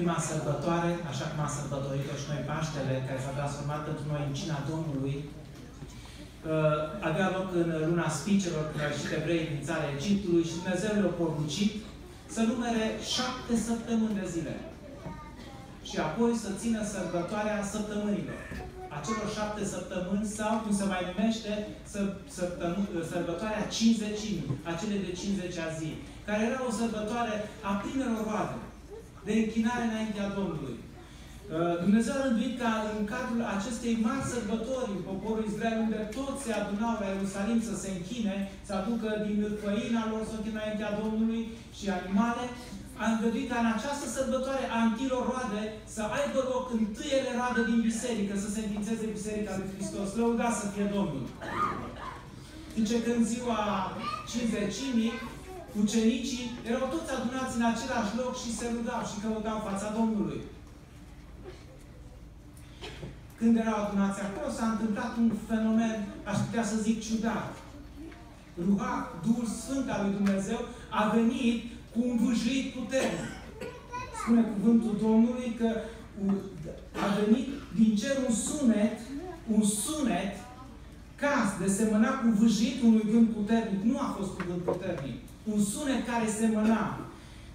prima sărbătoare, așa cum am sărbătorit-o și noi Paștele, care s-a transformat pentru noi în cina Domnului, uh, avea loc în luna spicelor, când au ieșit evrei din țara Egiptului și Dumnezeu le-a poruncit să numere șapte săptămâni de zile. Și apoi să țină sărbătoarea săptămânilor. Acelor șapte săptămâni sau, cum se mai numește, sărbătoarea 50 acele de 50 a zi, care era o sărbătoare a primelor roade, de închinare înaintea Domnului. Uh, Dumnezeu a rânduit ca în cadrul acestei mari sărbători, poporul Israel, unde toți se adunau la Ierusalim să se închine, să aducă din făina lor să închine înaintea Domnului și animale, a îngăduit ca în această sărbătoare a întilor roade să aibă loc întâiele roade din biserică, să se înființeze Biserica lui Hristos. Lăuda să fie Domnul. Zice că în ziua 50 ucenicii erau toți adunați în același loc și se rugau și căutau fața Domnului. Când erau adunați acolo, s-a întâmplat un fenomen, aș putea să zic, ciudat. Ruha, Duhul Sfânt al lui Dumnezeu, a venit cu un vâjlit puternic. Spune cuvântul Domnului că a venit din cer un sunet, un sunet caz de semăna cu vâjit unui gând puternic. Nu a fost cuvânt puternic. Un sunet care semăna.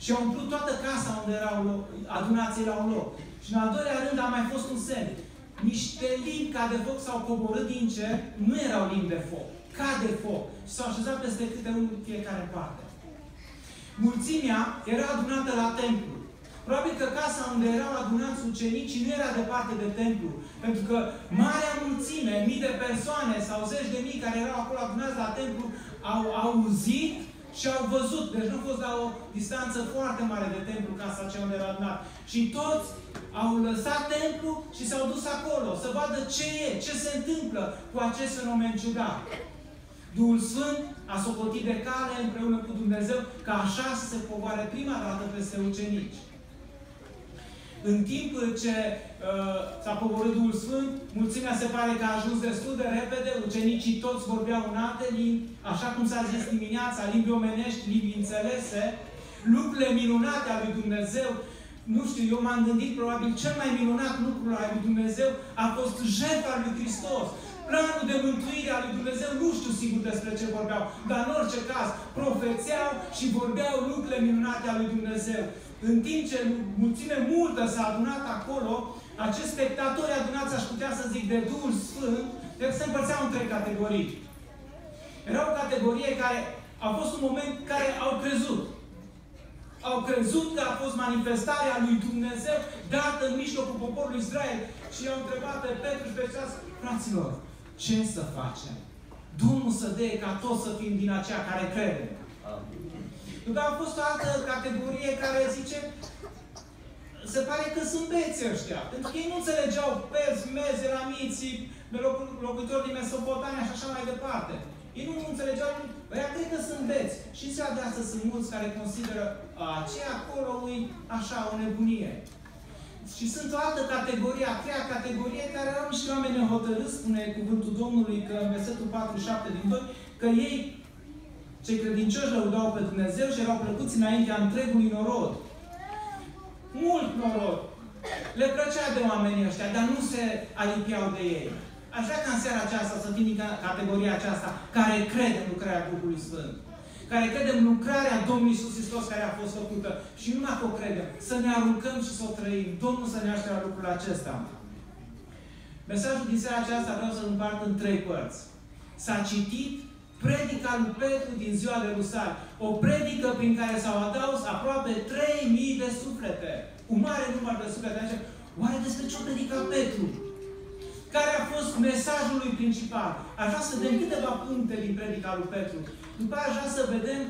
Și a umplut toată casa unde erau adunații la un loc. Și în al doilea rând a mai fost un semn niște limbi ca de foc s-au coborât din cer, nu erau limbi de foc, ca de foc. Și s-au așezat peste câte unul fiecare parte. Mulțimea era adunată la templu. Probabil că casa unde erau adunați ucenicii nu era departe de templu. Pentru că marea mulțime, mii de persoane sau zeci de mii care erau acolo adunați la templu, au auzit și au văzut. Deci nu a fost la o distanță foarte mare de templu casa aceea unde era adunat. Și toți au lăsat templu și s-au dus acolo să vadă ce e, ce se întâmplă cu acest fenomen ciudat. Duhul Sfânt a socotit de cale împreună cu Dumnezeu ca așa să se pogoare prima dată peste ucenici. În timp ce uh, s-a poborât Duhul Sfânt, mulțimea se pare că a ajuns destul de repede, ucenicii toți vorbeau în alte limbi, așa cum s-a zis dimineața, limbi omenești, limbi înțelese, lucrurile minunate ale lui Dumnezeu, nu știu, eu m-am gândit, probabil cel mai minunat lucru al lui Dumnezeu a fost jertfa lui Hristos. Planul de mântuire al lui Dumnezeu, nu știu sigur despre ce vorbeau, dar în orice caz, profețeau și vorbeau lucrurile minunate ale lui Dumnezeu. În timp ce mulțime multă s-a adunat acolo, acești spectatori adunați, aș putea să zic, de Duhul Sfânt, deci se împărțeau în trei categorii. Era o categorie care a fost un moment care au crezut. Au crezut că a fost manifestarea lui Dumnezeu dată în mijlocul poporului Israel și i-au întrebat pe Petru și pe ceas, fraților, ce să facem? Domnul să dea ca toți să fim din aceea care crede. După a fost o altă categorie care zice se pare că sunt beți ăștia. Pentru că ei nu înțelegeau perzi, meze, ramiții, locuitori din Mesopotamia și așa mai departe. Ei nu înțelegeau, ăia cred că sunt beți. Și se de astăzi sunt mulți care consideră aceea acolo e așa, o nebunie. Și sunt o altă categorie, a treia categorie, care erau niște oameni nehotărâți, spune cuvântul Domnului, că în versetul 47 din 2, că ei cei credincioși lăudau pe Dumnezeu și erau plăcuți înaintea întregului norod. Mult norod. Le plăcea de oamenii ăștia, dar nu se alipiau de ei. Aș vrea ca în seara aceasta să fim din categoria aceasta care crede în lucrarea Duhului Sfânt. Care crede în lucrarea Domnului Iisus Hristos care a fost făcută. Și nu dacă o credem, să ne aruncăm și să o trăim. Domnul să ne aștepte la lucrul acesta. Mesajul din seara aceasta vreau să-l împart în trei părți. S-a citit predica lui Petru din ziua de Rusal. O predică prin care s-au adaus aproape 3.000 de suflete. Un mare număr de suflete. Așa, oare despre ce o predica Petru? Care a fost mesajul lui principal? Aș vrea să vedem câteva puncte din predica lui Petru. După aceea aș vrea să vedem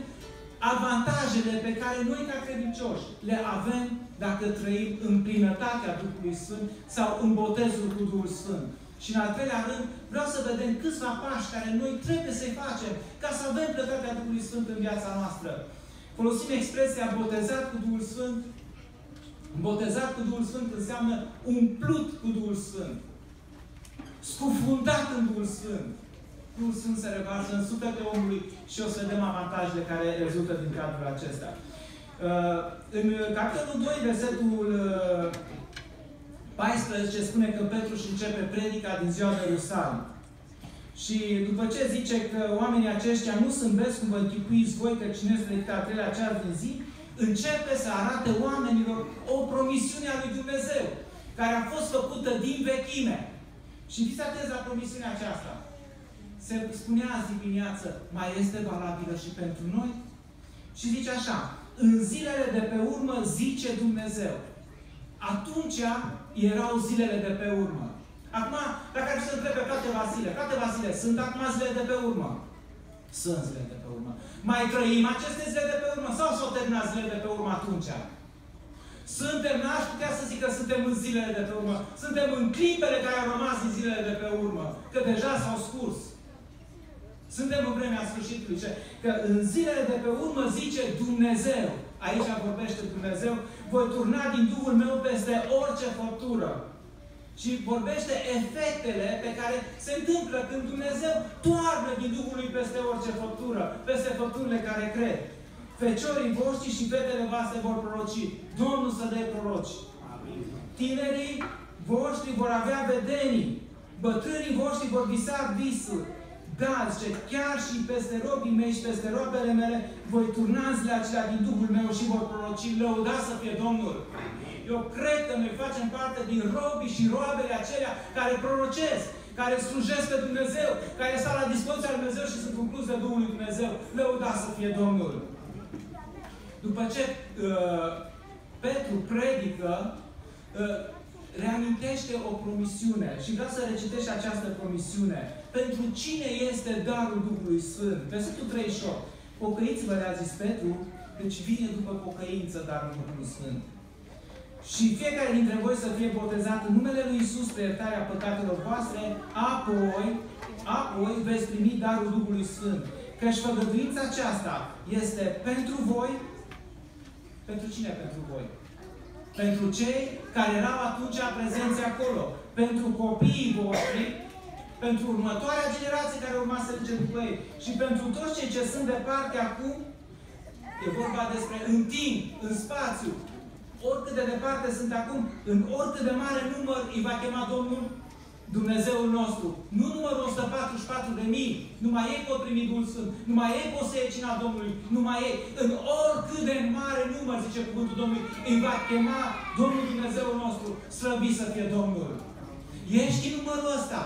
avantajele pe care noi, ca credincioși, le avem dacă trăim în plinătatea Duhului Sfânt sau în botezul cu Duhul Sfânt. Și în al treilea rând, vreau să vedem câțiva pași care noi trebuie să-i facem ca să avem plătatea Duhului Sfânt în viața noastră. Folosim expresia botezat cu Duhul Sfânt. Botezat cu Duhul Sfânt înseamnă umplut cu Duhul Sfânt. Scufundat în Duhul Sfânt. Duhul Sfânt se revarsă în sufletul omului și o să vedem avantajele care rezultă din cadrul acesta. Uh, în capitolul 2, versetul 14 spune că Petru își începe predica din ziua de Ierusalim. Și după ce zice că oamenii aceștia nu sunt bezi cum vă închipuiți voi, că cine este decât a treilea ceas din zi, începe să arate oamenilor o promisiune a lui Dumnezeu, care a fost făcută din vechime. Și fiți atenți la promisiunea aceasta. Se spunea azi dimineață, mai este valabilă și pentru noi? Și zice așa, în zilele de pe urmă zice Dumnezeu. Atunci erau zilele de pe urmă. Acum, dacă ar fi să întrebe frate Vasile, frate Vasile, sunt acum zile de pe urmă? Sunt zile de pe urmă. Mai trăim aceste zile de pe urmă sau s-au terminat zile de pe urmă atunci? Suntem, n-aș putea să zic că suntem în zilele de pe urmă. Suntem în clipele care au rămas în zilele de pe urmă. Că deja s-au scurs. Suntem în vremea sfârșitului. Că în zilele de pe urmă zice Dumnezeu. Aici vorbește Dumnezeu. Voi turna din Duhul meu peste orice făptură. Și vorbește efectele pe care se întâmplă când Dumnezeu toarnă din Duhul lui peste orice făptură, peste făpturile care cred. Feciorii voștri și fetele voastre vor proroci. Domnul să dea proroci. Tinerii voștri vor avea vedenii. Bătrânii voștri vor visa visuri. Da, zice, chiar și peste robii mei și peste robele mele voi turna zile acelea din Duhul meu și vor proroci. Lăuda să fie Domnul. Eu cred că noi facem parte din robii și roabele acelea care prorocesc, care slujesc pe Dumnezeu, care stau la dispoziția lui Dumnezeu și sunt umpluți de Duhul lui Dumnezeu. Lăuda să fie Domnul. După ce uh, Petru predică, uh, reamintește o promisiune și vreau să recitești această promisiune. Pentru cine este darul Duhului Sfânt? Versetul 38. Pocăiți-vă, le-a zis Petru, deci vine după pocăință darul Duhului Sfânt. Și fiecare dintre voi să fie botezat în numele Lui Isus pe iertarea păcatelor voastre, apoi, apoi veți primi darul Duhului Sfânt. Căci făgăduința aceasta este pentru voi, pentru cine pentru voi? Pentru cei care erau atunci prezenți acolo. Pentru copiii voștri, pentru următoarea generație care urma să duce după ei. Și pentru toți cei ce sunt departe acum, e vorba despre în timp, în spațiu, oricât de departe sunt acum, în oricât de mare număr îi va chema Domnul Dumnezeul nostru. Nu numărul 144 de mii. Numai ei pot primi Duhul Sfânt. Numai ei pot să iei cina Domnului. Numai ei. În oricât de mare număr, zice cuvântul Domnului, îi va chema Domnul Dumnezeul nostru. Slăbit să fie Domnul. Ești în numărul ăsta.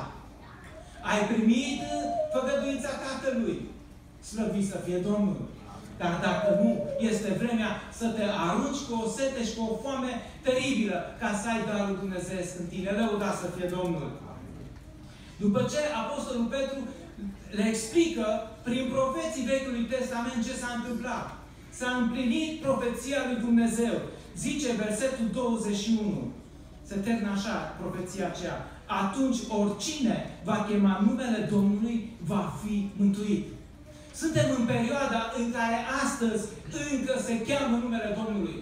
Ai primit făgăduința Tatălui. Slăbit să fie Domnul. Dar dacă nu, este vremea să te arunci cu o sete și cu o foame teribilă ca să ai darul Dumnezeu în tine. Lăuda să fie Domnul. După ce Apostolul Petru le explică prin profeții Vechiului Testament ce s-a întâmplat. S-a împlinit profeția lui Dumnezeu. Zice versetul 21. Se termină așa profeția aceea. Atunci oricine va chema numele Domnului va fi mântuit. Suntem în perioada în care astăzi încă se cheamă numele Domnului.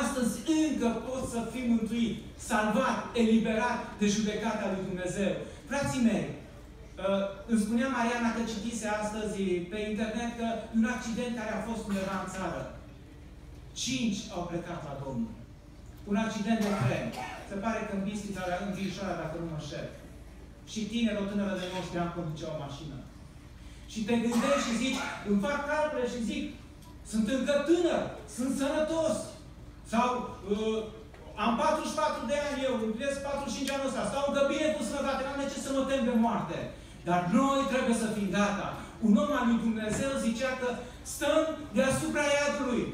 Astăzi încă poți să fii mântuit, salvat, eliberat de judecata lui Dumnezeu. Frații mei, uh, îmi spunea Mariana că citise astăzi pe internet că un accident care a fost undeva în țară. Cinci au plecat la Domnul. Un accident de tren. Se pare că în Bistrița, în Vișoara, dacă nu mă șer. Și tineri, o tânără de 19 ani conducea o mașină. Și te gândești și zici, îmi fac calcule și zic, sunt încă tânăr, sunt sănătos. Sau uh, am 44 de ani eu, împlinesc 45 anul ăsta, stau încă bine cu sănătate, n-am de ce să mă tem de moarte. Dar noi trebuie să fim gata. Un om al lui Dumnezeu zicea că stăm deasupra iadului.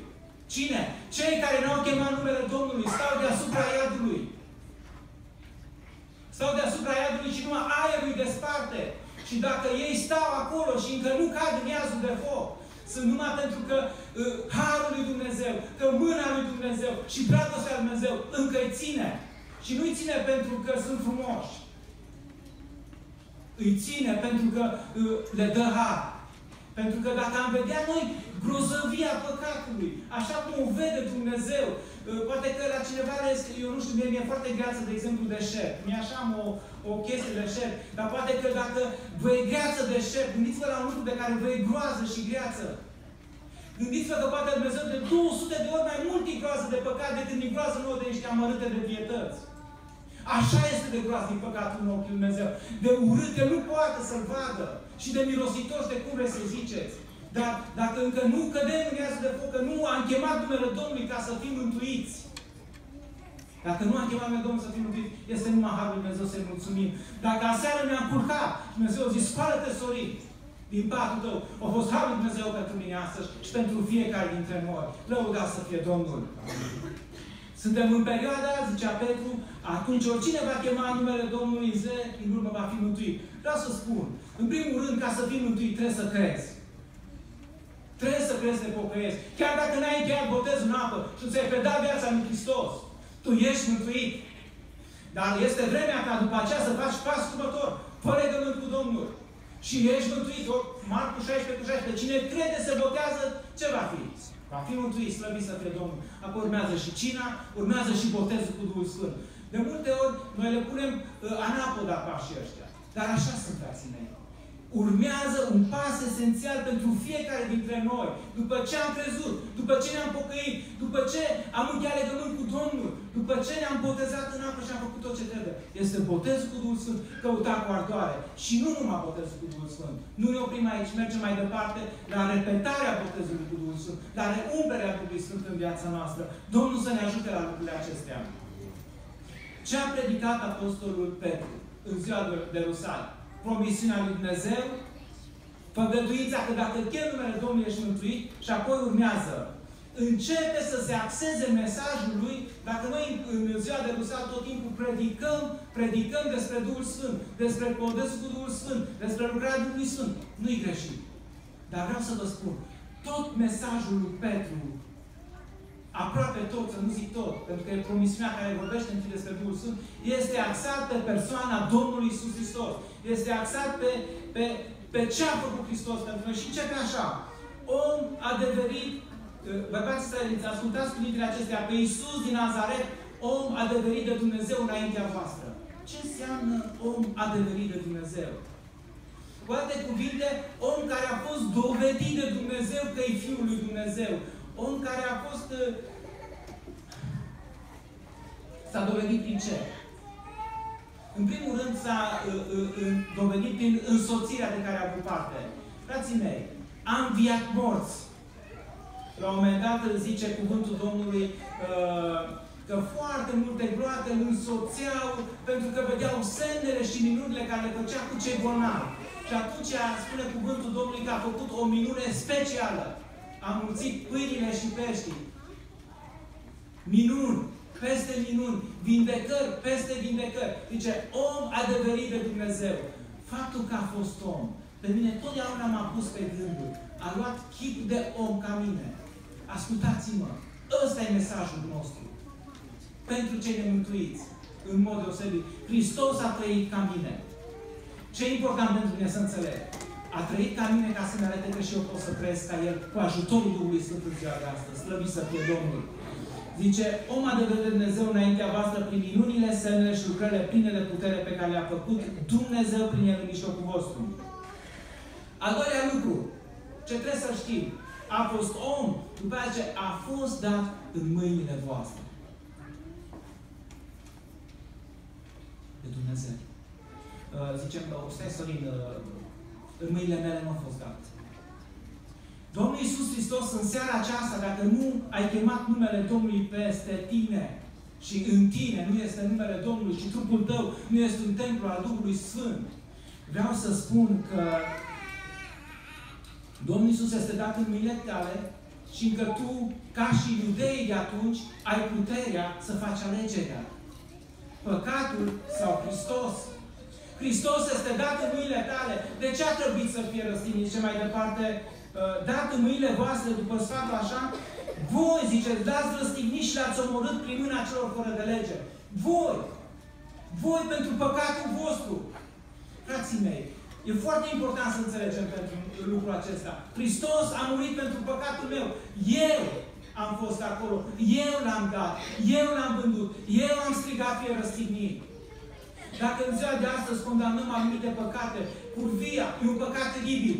Cine? Cei care n-au chemat numele Domnului stau deasupra iadului. Stau deasupra iadului și numai aerul îi desparte. Și dacă ei stau acolo și încă nu cad în iazul de foc, sunt numai pentru că uh, Harul lui Dumnezeu, că mâna lui Dumnezeu și dragostea lui Dumnezeu încă îi ține. Și nu îi ține pentru că sunt frumoși. Îi ține pentru că uh, le dă har. Pentru că dacă am vedea noi grozăvia păcatului, așa cum o vede Dumnezeu, uh, poate că la cineva, eu nu știu, mie mi-e foarte greață, de exemplu, de șer. Mi așa am o, o chestie de șer. Dar poate că dacă vă e greață de șer, gândiți-vă la un lucru de care vă e groază și greață. Gândiți-vă că poate Dumnezeu de 200 de ori mai mult e groază de păcat decât e groază nouă de niște amărâte de pietăți. Așa este de groaznic păcatul în ochii Lui Dumnezeu. De urât, că nu poate să-l vadă. Și de mirositor de cum vreți să ziceți. Dar dacă încă nu cădem în iază de foc, că nu am chemat numele Domnului ca să fim mântuiți. Dacă nu am chemat numele Domnului să fim mântuiți, este numai Harul Dumnezeu să-i mulțumim. Dacă aseară ne-am culcat, Dumnezeu a zis, spală-te, sorii, din patul tău. A fost Harul Dumnezeu pentru mine astăzi și pentru fiecare dintre noi. Lăudați să fie Domnul. Suntem în perioada, zicea Petru, atunci oricine va chema numele Domnului Ize, în urmă va fi mântuit. Vreau să spun, în primul rând, ca să fii mântuit, trebuie să crezi. Trebuie să crezi de pocăiesc. Chiar dacă n-ai încheiat botezul în apă și ți-ai predat viața lui Hristos, tu ești mântuit. Dar este vremea ca după aceea să faci pasul următor. Fă legământ cu Domnul. Și ești mântuit. Marcu 16 cu 16. Cine crede se botează, ce va fi? Va fi mântuit, slăvit să fie Domnul. Apoi urmează și cina, urmează și botezul cu Duhul Sfânt. De multe ori, noi le punem uh, anapoda pașii ăștia. Dar așa sunt, frații mei urmează un pas esențial pentru fiecare dintre noi. După ce am crezut, după ce ne-am pocăit, după ce am încheiat legământ cu Domnul, după ce ne-am botezat în apă și am făcut tot ce trebuie. Este botezul cu Duhul Sfânt, căutat cu ardoare. Și nu numai botezul cu Duhul Sfânt. Nu ne oprim aici, mergem mai departe la repetarea botezului cu Duhul Sfânt, la reumperea Duhului Sfânt în viața noastră. Domnul să ne ajute la lucrurile acestea. Ce a predicat Apostolul Petru în ziua de Rusalii? Promisiunea lui Dumnezeu, făgăduința că dacă chem numele Domnului ești mântuit și apoi urmează. Începe să se axeze mesajul lui, dacă noi în ziua de Rusal tot timpul predicăm, predicăm despre Duhul Sfânt, despre podesul cu Duhul Sfânt, despre lucrarea Duhului Sfânt. Nu-i greșit. Dar vreau să vă spun, tot mesajul lui Petru aproape tot, să nu zic tot, pentru că e promisiunea care vorbește întâi despre Duhul Sfânt, este axat pe persoana Domnului Isus Hristos. Este axat pe, pe, pe ce a făcut Hristos pentru noi. Și începe așa. Om adeverit, bărbați să ascultați cuvintele acestea, pe Isus din Nazaret, om adeverit de Dumnezeu înaintea voastră. Ce înseamnă om adeverit de Dumnezeu? Cu alte cuvinte, om care a fost dovedit de Dumnezeu că e Fiul lui Dumnezeu om care a fost uh, s-a dovedit prin ce? În primul rând s-a uh, uh, dovedit prin însoțirea de care a avut parte. Frații mei, a înviat morți. La un moment dat zice cuvântul Domnului uh, că foarte multe groate îl însoțeau pentru că vedeau semnele și minunile care le făcea cu cei bolnavi. Și atunci spune cuvântul Domnului că a făcut o minune specială a mulțit pâinile și peștii. Minuni, peste minuni, vindecări, peste vindecări. Zice, om adeverit de Dumnezeu. Faptul că a fost om, pe mine totdeauna m-a pus pe gânduri. A luat chip de om ca mine. Ascultați-mă, ăsta e mesajul nostru. Pentru cei nemântuiți, în mod deosebit. Hristos a trăit ca mine. Ce e important pentru mine să înțeleg? A trăit ca mine ca să-mi arate că și eu pot să trăiesc ca El cu ajutorul Duhului Sfânt în ziua de astăzi. Slăvit să fie Domnul. Zice, om a de Dumnezeu înaintea voastră prin minunile, semnele și lucrările pline de putere pe care le-a făcut Dumnezeu prin El în mijlocul vostru. Al doilea lucru, ce trebuie să știm, a fost om, după aceea a fost dat în mâinile voastre. De Dumnezeu. Uh, zicem, stai Sorin, uh, în mâinile mele nu a fost dat. Domnul Iisus Hristos în seara aceasta, dacă nu ai chemat numele Domnului peste tine și în tine nu este numele Domnului și trupul tău nu este un templu al Duhului Sfânt, vreau să spun că Domnul Iisus este dat în mâinile tale și încă tu, ca și iudeii de atunci, ai puterea să faci alegerea. Păcatul sau Hristos Hristos este dat în mâinile tale. De ce a trebuit să fie răstignit? Ce mai departe, uh, dat în mâinile voastre după sfatul așa? Voi, zice, dați răstignit și l-ați omorât prin mâna celor fără de lege. Voi! Voi pentru păcatul vostru! Frații mei, e foarte important să înțelegem pentru lucrul acesta. Hristos a murit pentru păcatul meu. Eu am fost acolo. Eu l-am dat. Eu l-am vândut. Eu am strigat fie răstignit. Dacă în ziua de astăzi condamnăm anumite păcate, curvia e un păcat teribil.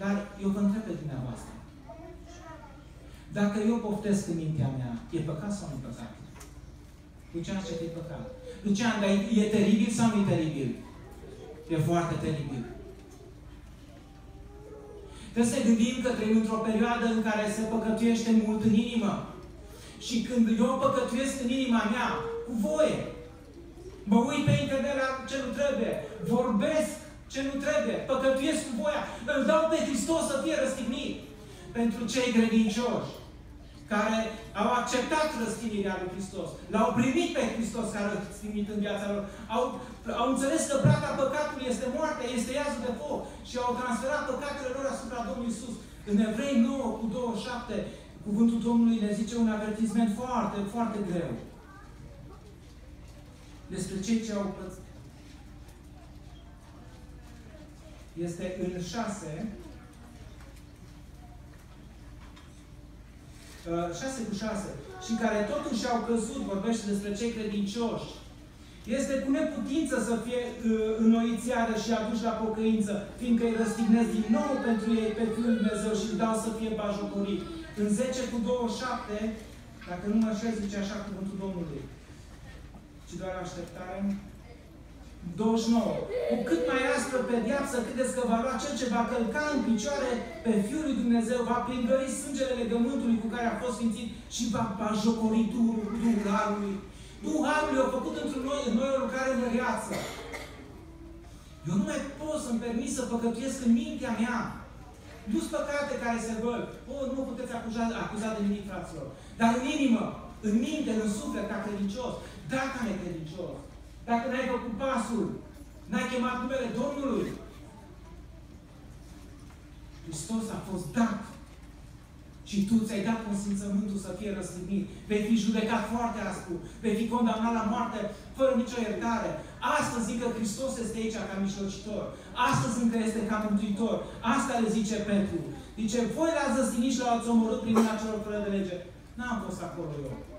Dar eu vă întreb pe dumneavoastră. Dacă eu poftesc în mintea mea, e păcat sau nu păcat? Lucian, ce te păcat? Lucian, dar e, e teribil sau nu e teribil? E foarte teribil. Trebuie să ne gândim că trăim într-o perioadă în care se păcătuiește mult în inimă. Și când eu păcătuiesc în inima mea, cu voie, mă uit pe internet la ce nu trebuie, vorbesc ce nu trebuie, păcătuiesc cu voia, îl dau pe Hristos să fie răstignit. Pentru cei credincioși care au acceptat răstignirea lui Hristos, l-au primit pe Hristos care a răstignit în viața lor, au, au înțeles că plata păcatului este moartea, este iazul de foc și au transferat păcatele lor asupra Domnului Isus. În Evrei 9 cu 27, cuvântul Domnului ne zice un avertisment foarte, foarte greu despre cei ce au plătit. Este în 6, 6 cu 6, și care totuși au căzut, vorbește despre cei credincioși, este cu neputință să fie uh, înnoiți iară și aduși la pocăință, fiindcă îi răstignesc din nou pentru ei pe Fiul Dumnezeu și îi dau să fie bajocorit. În 10 cu 27, dacă nu mă șez, zice așa cuvântul Domnului. Și doar așteptare. 29. Cu cât mai aspră pedeapsă, credeți că va lua cel ce va călca în picioare pe Fiul lui Dumnezeu, va plângări sângele legământului cu care a fost sfințit și va bajocori Duhul, Duhul Harului. Duhul Harului a făcut într noi, în noi o lucrare măreață. Eu nu mai pot să-mi permit să păcătuiesc în mintea mea. Nu sunt păcate care se văd. O, nu puteți acuza, acuza de nimic, fraților. Dar în inimă, în minte, în suflet, ca credincios, dacă necredincios, dacă n-ai făcut pasul, n-ai chemat numele Domnului, Hristos a fost dat și tu ți-ai dat consimțământul să fie răstignit. Vei fi judecat foarte aspru. Vei fi condamnat la moarte fără nicio iertare. Astăzi zic că Hristos este aici ca mijlocitor. Astăzi încă este ca mântuitor. Asta le zice Petru. Zice, voi l-ați răstignit și l-ați omorât prin mâna celor fără de lege. N-am fost acolo eu.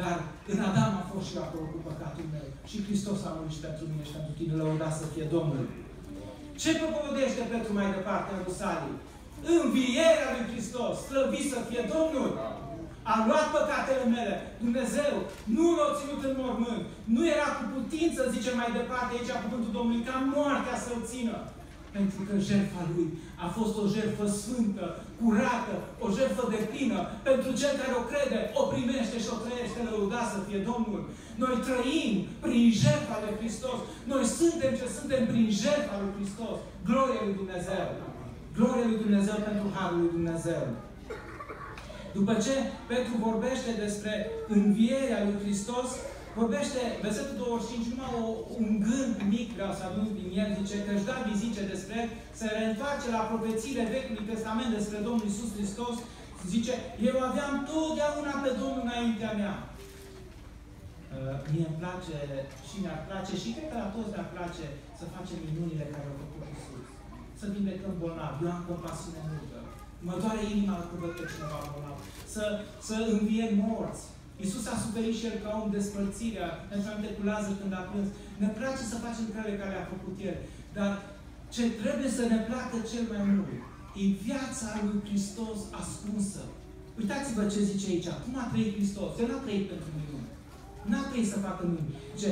Dar în Adam a fost și acolo cu păcatul meu. Și Hristos a murit și pentru mine și pentru tine. Lăuda să fie Domnul. Ce propovedește Petru mai departe în Rusalii? Învierea lui Hristos, slăvit să fie Domnul. A luat păcatele mele. Dumnezeu nu l-a ținut în mormânt. Nu era cu putință, zice mai departe aici cuvântul Domnului, ca moartea să-l țină. Pentru că jertfa lui a fost o jertfă sfântă, curată, o jertfă de plină. Pentru cel care o crede, o primește și o trăiește, lăuda să fie Domnul. Noi trăim prin jertfa lui Hristos. Noi suntem ce suntem prin jertfa lui Hristos. Glorie lui Dumnezeu. Glorie lui Dumnezeu pentru Harul lui Dumnezeu. După ce Petru vorbește despre învierea lui Hristos, vorbește, versetul 25, numai o, un gând mic vreau să adun din el, zice că își da vizice despre, se reîntoarce la profețiile Vechiului Testament despre Domnul Isus Hristos, zice, eu aveam totdeauna pe Domnul înaintea mea. Uh, mie îmi place și mi-ar place și cred că la toți ne-ar place să facem minunile care au făcut Isus. Să vindecăm bolnavi. Eu am compasiune multă. Mă doare inima când văd pe cineva bolnav. Să, să învie morți. Iisus a suferit și El ca om despărțirea, pentru aminte cu Lazar când a plâns. Ne place să facem lucrările care a făcut El. Dar ce trebuie să ne placă cel mai mult e viața lui Hristos ascunsă. Uitați-vă ce zice aici. Cum a trăit Hristos? El n-a trăit pentru minuni. N-a trăit să facă minuni. Zice,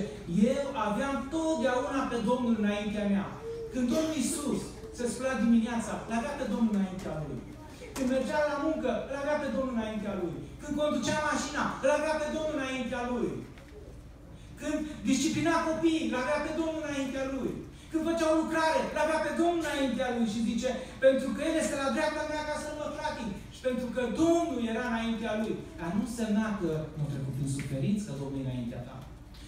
eu aveam totdeauna pe Domnul înaintea mea. Când Domnul Iisus se spăla dimineața, l-avea pe Domnul înaintea Lui. Când mergea la muncă, îl avea pe Domnul înaintea lui. Când conducea mașina, îl avea pe Domnul înaintea lui. Când disciplina copiii, îl avea pe Domnul înaintea lui. Când făcea o lucrare, îl avea pe Domnul înaintea lui și zice, pentru că El este la dreapta mea ca să nu mă clatin. Și pentru că Domnul era înaintea lui. Dar nu însemna că nu trecut prin suferință, că Domnul e înaintea ta.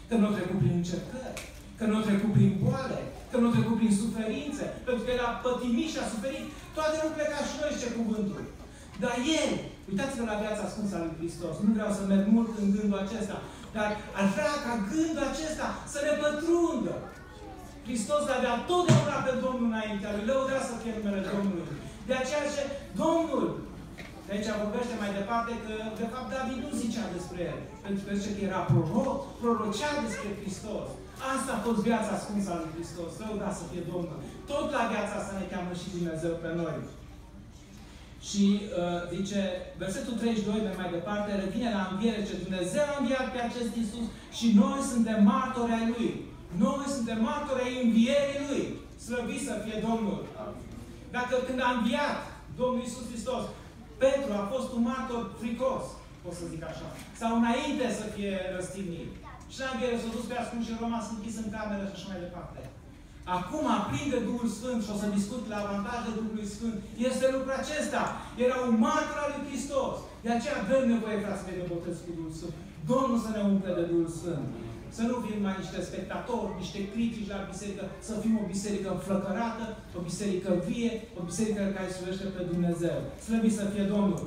Că nu trecut prin încercări. Că nu trecut prin boale. Că nu trecut prin suferințe. Pentru că El a pătimit și a suferit. Toate nu pleca și noi, ce cuvântul. Dar El, uitați-vă la viața ascunsă a lui Hristos. Nu vreau să merg mult în gândul acesta. Dar aș vrea ca gândul acesta să ne pătrundă. Hristos avea totdeauna pe Domnul înaintea lui. Lăudea să fie numele Domnului. De aceea ce Domnul, de aici vorbește mai departe că, de fapt, David nu zicea despre el. Pentru că zice că era proroc, prorocea despre Hristos. Asta a fost viața ascunsă a lui Hristos. Lăuda să fie Domnul. Tot la viața asta ne cheamă și Dumnezeu pe noi. Și uh, zice, versetul 32 de mai departe, revine la înviere, ce Dumnezeu a înviat pe acest Iisus și noi suntem martori ai Lui. Noi suntem martori ai învierii Lui. Slăvit să fie Domnul. Dacă când a înviat Domnul Iisus Hristos, Petru a fost un martor fricos, pot să zic așa. Sau înainte să fie răstignit. Și la înviere s-a dus pe ascuns și a rămas închis în cameră și așa mai departe. Acum aprinde Duhul Sfânt și o să discut la avantajele Duhului Sfânt. Este lucrul acesta. Era un martor al lui Hristos. De aceea avem nevoie, frații de botez cu Duhul Sfânt. Domnul să ne umple de Duhul Sfânt. Să nu fim mai niște spectatori, niște critici la biserică, să fim o biserică înflăcărată, o biserică vie, o biserică care slujește pe Dumnezeu. Slăvit să fie Domnul.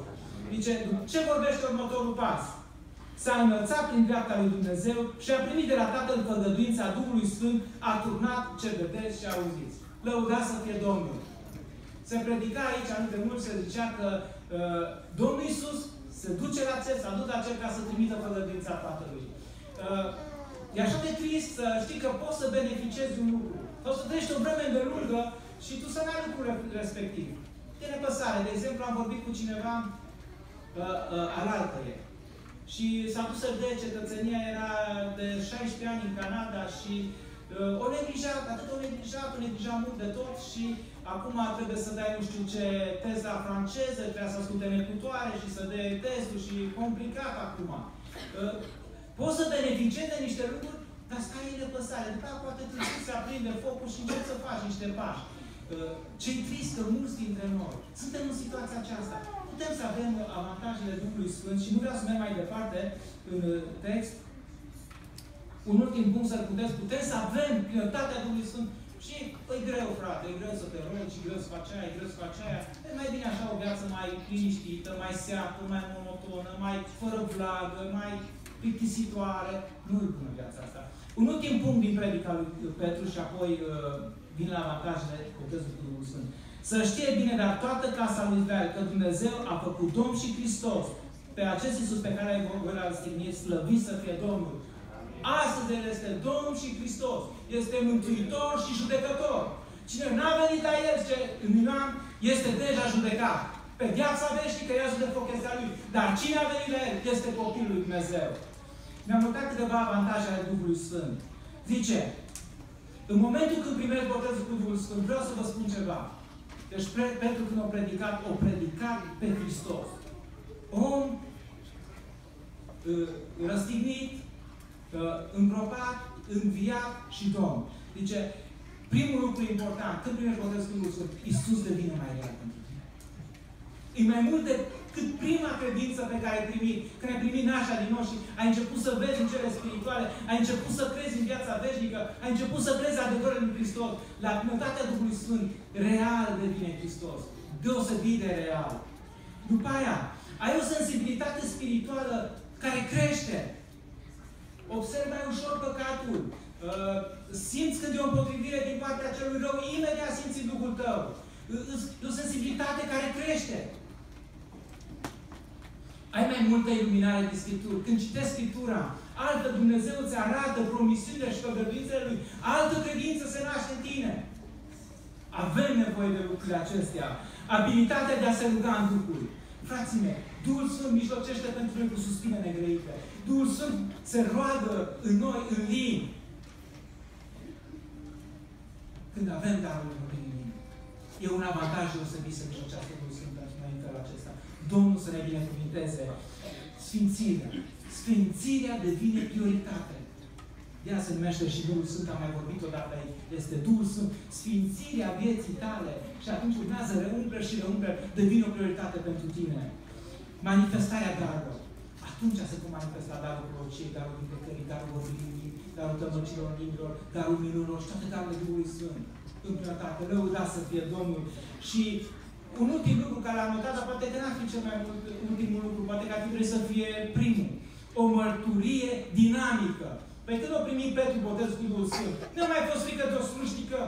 Zice, ce vorbește următorul pas? S-a înălțat prin dreapta lui Dumnezeu și a primit de la Tatăl făgăduința Duhului Sfânt, a turnat ce vedeți și auziți. Lăuda să fie Domnul. Se predica aici, anul de mult, se zicea că uh, Domnul Iisus se duce la cer, s-a dus la cer ca să trimită făgăduința Tatălui. Uh, E așa de trist să știi că poți să beneficiezi un lucru. Sau să trăiești o vreme de lungă și tu să n-ai lucrul respectiv. De nepăsare. De exemplu, am vorbit cu cineva uh, uh, alaltă Și s-a dus să dea cetățenia, era de 16 ani în Canada și uh, o neglijat, atât o neglijat, o neglijat mult de tot și acum trebuie să dai nu știu ce test la franceză, trebuie să asculte necutoare și să dea testul și complicat acum. Uh, Poți să beneficiezi de niște lucruri, dar stai în nepăsare. După aceea poate trebuie să aprinde focul și începi să faci niște pași. Uh, ce-i trist că mulți dintre noi suntem în situația aceasta. Putem să avem avantajele Duhului Sfânt și nu vreau să merg mai departe în uh, text. Un ultim punct să-l puteți. Putem să avem plinătatea Duhului Sfânt și e greu, frate, e greu să te rogi, e greu să faci aia, e greu să faci aia. E mai bine așa o viață mai liniștită, mai seacă, mai monotonă, mai fără vlagă, mai plictisitoare. Nu e bună viața asta. Un ultim punct din predica lui Petru și apoi uh, vin la avantajele botezului cu Duhul Sfânt. Să știe bine, dar toată casa lui Israel, că Dumnezeu a făcut Domn și Hristos pe acest Iisus pe care voi l-a stignit, slăvit să fie Domnul. Astăzi El este Domn și Hristos. Este Mântuitor și Judecător. Cine n-a venit la El, ce în Milan, este deja judecat. Pe viața veșnică ia de foc este lui. Dar cine a venit la El, este copilul lui Dumnezeu. Mi-am notat câteva avantaje ale Duhului Sfânt. Zice, în momentul când primești botezul cu Duhul Sfânt, vreau să vă spun ceva. Deci pentru când au predicat, o predicat pe Hristos. Om uh, răstignit, uh, îngropat, înviat și Domn. Zice, primul lucru important, când primești botezul cu Duhul Sfânt, Iisus devine mai real pentru tine. E mai mult de cât prima credință pe care ai primit, când ai primit nașa din nou și ai început să vezi în cele spirituale, ai început să crezi în viața veșnică, ai început să crezi adevărul în Hristos, la plinătatea Duhului Sfânt, real devine Hristos. Deosebit de real. După aia, ai o sensibilitate spirituală care crește. Observi mai ușor păcatul. Uh, simți când e o împotrivire din partea celui rău, imediat simți Duhul tău. E o sensibilitate care crește. Ai mai multă iluminare de Scriptură. Când citești Scriptura, altă Dumnezeu îți arată promisiunile și făgăduințele Lui. Altă credință se naște în tine. Avem nevoie de lucrurile acestea. Abilitatea de a se ruga în Duhul. Frații mei, Duhul Sfânt mijlocește pentru noi cu suspine negrăite. Duhul Sfânt se roagă în noi, în limbi. Când avem darul în limbi. E un avantaj deosebit să mijlocească Duhul Sfânt pentru noi în felul acesta. Domnul să ne binecuvinteze. Sfințirea. Sfințirea devine prioritate. De se numește și Duhul Sfânt, am mai vorbit odată aici. Este Duhul Sfânt, sfințirea vieții tale. Și atunci urmează reumbre și reumbre, devine o prioritate pentru tine. Manifestarea darului. Atunci se pot manifesta darul prorociei, darul vindecării, darul vorbirii, darul tămăcilor limbilor, darul minunilor și toate darurile Duhului Sfânt. În plătate, lăuda să fie Domnul. Și un ultim lucru care am notat, dar poate că n-ar fi cel mai mult ultimul lucru, poate că ar fi trebuit să fie primul. O mărturie dinamică. Pe când o primit Petru botezul cu Duhul Sfânt, nu mai fost frică de o slujnică.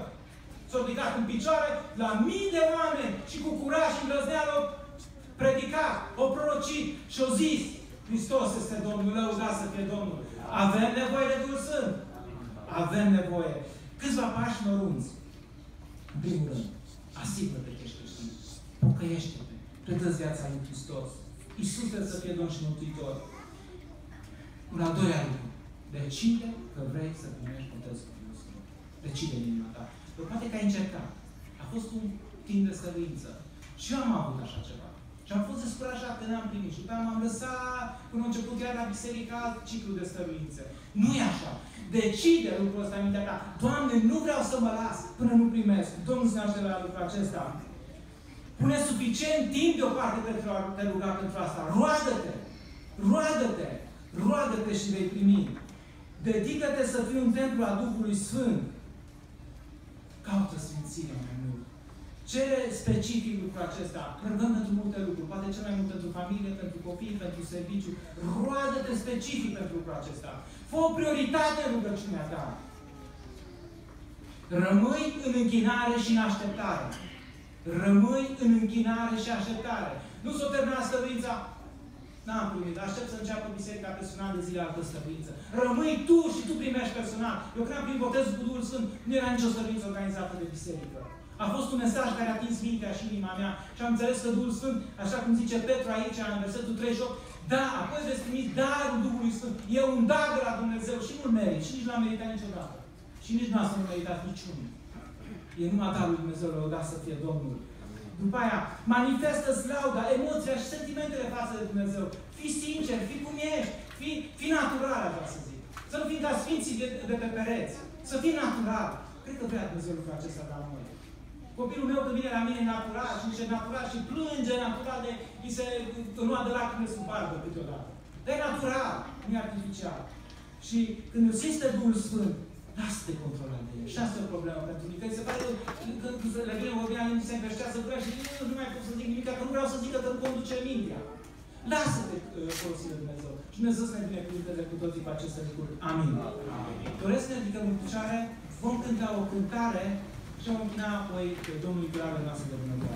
S-a ridicat în picioare la mii de oameni și cu curaj și îndrăzneală predicat, o prorocit și o zis Hristos este Domnul, lăuda să fie Domnul. Avem nevoie de Duhul Sfânt. Avem nevoie. Câțiva pași mărunți. În primul rând, asigură-te că ești creștin. Pocăiește-te. Predă-ți viața lui Hristos. Iisus trebuie să fie Domn și Mântuitor. Un al doilea lucru. Decide că vrei să primești botezul cu Duhul Sfânt. Decide în inima ta. Dar poate că ai încercat. A fost un timp de stăruință. Și eu am avut așa ceva. Și am fost descurajat că n-am primit. Și după aia m-am lăsat până a început chiar la biserică alt ciclu de stăruință. Nu e așa. Decide lucrul ăsta în mintea ta. Doamne, nu vreau să mă las până nu primesc. Domnul se naște la lucrul acesta. Pune suficient timp deoparte pentru a te ruga pentru asta. Roadă-te! Roadă-te! Roadă-te și vei primi. Dedică-te să fii un templu a Duhului Sfânt. Caută Sfințirea mai mult. Cere specific lucrul acesta. Rugăm pentru multe lucruri. Poate cel mai mult pentru familie, pentru copii, pentru serviciu. Roadă-te specific pentru lucrul acesta. Fă o prioritate în rugăciunea ta. Rămâi în închinare și în așteptare. Rămâi în închinare și așteptare. Nu s-o terminat stăruința. N-am primit. Aștept să înceapă biserica personal de zile altă stăruință. Rămâi tu și tu primești personal. Eu când am primit botezul cu Duhul Sfânt, nu era nicio stăruință organizată de biserică. A fost un mesaj care a atins mintea și inima mea și am înțeles că Duhul Sfânt, așa cum zice Petru aici, în versetul 38, da, apoi veți primi darul Duhului Sfânt. E un dar de la Dumnezeu și nu-l merit și nici nu l-am meritat niciodată. Și nici nu a să nu meritat niciunul. E numai darul lui Dumnezeu lăudat să fie Domnul. După aia, manifestă lauda, emoția și sentimentele față de Dumnezeu. Fii sincer, fii cum ești, fii, fii natural, așa să zic. Să nu fii ca sfinții de, de pe pereți. Să fii natural. Cred că vrea Dumnezeu lucrul acesta la noi. Copilul meu când vine la mine natural și zice natural și plânge natural de îi se înua de lacrime sub barbă câteodată. Dar e natural, nu e artificial. Și când îl simți de Duhul Sfânt, lasă-te controlat de el. Și asta e o problemă pentru mine. Că se pare că când le vine vorbirea în se înveștează gura și nu, nu mai pot să zic nimic, că nu vreau să zic că îmi conduce mintea. Lasă-te uh, folosi de Dumnezeu. Și Dumnezeu să ne binecuvânteze cu toții cu aceste lucruri. Amin. Amin. Doresc să ne ridicăm în picioare, vom cânta o cântare și vom închina apoi Domnului Gravă noastră de Dumnezeu.